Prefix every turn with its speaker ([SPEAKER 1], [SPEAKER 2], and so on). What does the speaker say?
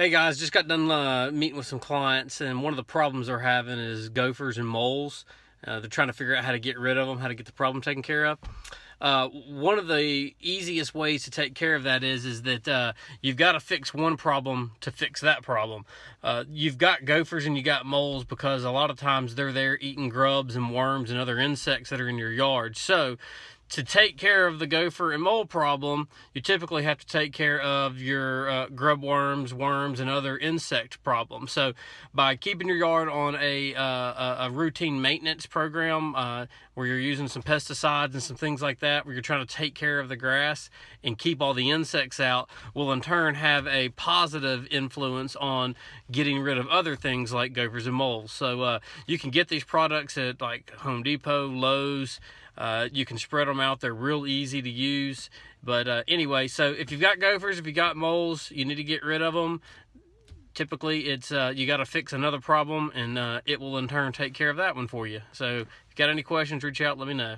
[SPEAKER 1] Hey guys, just got done uh, meeting with some clients, and one of the problems they're having is gophers and moles. Uh, they're trying to figure out how to get rid of them, how to get the problem taken care of. Uh, one of the easiest ways to take care of that is is that uh, you've got to fix one problem to fix that problem. Uh, you've got gophers and you got moles because a lot of times they're there eating grubs and worms and other insects that are in your yard. So to take care of the gopher and mole problem, you typically have to take care of your uh, grub worms, worms, and other insect problems. So by keeping your yard on a, uh, a routine maintenance program uh, where you're using some pesticides and some things like that, where you're trying to take care of the grass and keep all the insects out, will in turn have a positive influence on getting rid of other things like gophers and moles. So uh, you can get these products at like Home Depot, Lowe's, uh, you can spread them out. They're real easy to use. But uh, anyway, so if you've got gophers, if you got moles, you need to get rid of them. Typically, it's uh, you got to fix another problem, and uh, it will in turn take care of that one for you. So if you got any questions, reach out. Let me know.